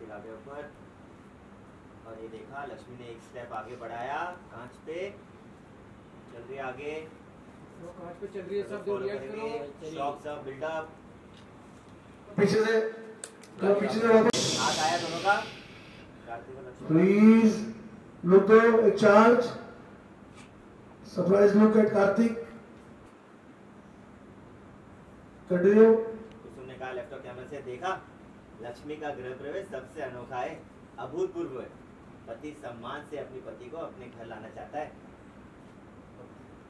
गए ऊपर। और ये देखा लक्ष्मी ने एक स्टेप आगे बढ़ाया कांच पे। चल रही आगे। वो कांच पे चल रही है सब करो। शॉक सब बिल्डअप पीछे से थोड़ा पीछे से हाथ आया दोनों का। प्लीज़ लुक दो एक charge surprise look at Kartik continue Kusum ने कहा लैपटॉप कैमरे से देखा। लक्ष्मी का गृह प्रवेश सबसे अनोखा है अभूतपूर्व है। पति सम्मान से अपनी पति को अपने घर लाना चाहता है।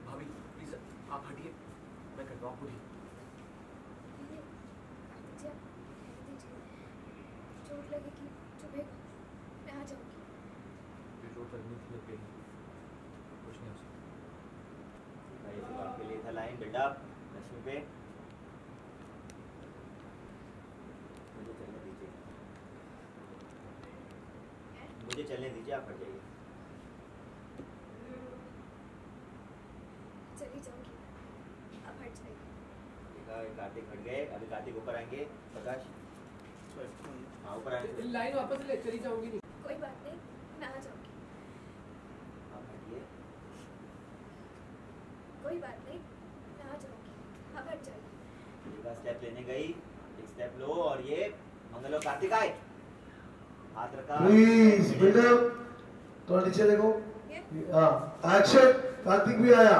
भाभी प्लीज़ आप हटिए। मैं करता हूँ पूरी दीजिए चोट लगेगी चुभेगा मैं आ जाऊँगी। चोट लगनी थी लग गई कुछ नहीं हो सकता। बात लिए था लाइन बिल्डअप लक्ष्मी पे मुझे चलने दीजिए मुझे चलने दीजिए आप हट जाइए। चली जाऊँगी। अब हट जाइए। कार्तिक हट गए अभी कार्तिक ऊपर आएँगे। प्रकाश? हाँ ऊपर आएँगे। लाइन वापस ले चली जाऊँगी नहीं। कोई बात नहीं मैं आ जाऊँगी। आप हटिए। कोई बात नहीं मैं आ जाऊँगी। अब हट जाइए। स्टेप लेने गई एक स्टेप लो और ये मंगल कार्तिक आए। प्लीज़ बिल्डअप थोड़ा नीचे देखो हाँ एक्शन कार्तिक भी आया